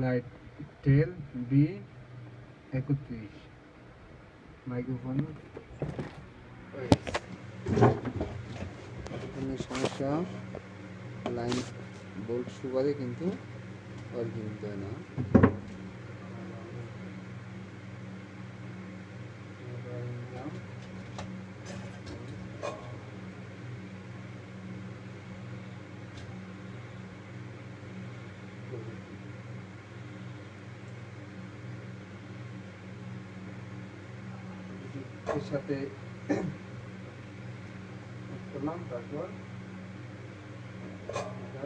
Light tail B একত্রিশ microphone সমস্যা? Line bolt সুবাদে কিন্তু অরিজিন না। এর সাথে করলাম তারপর এটা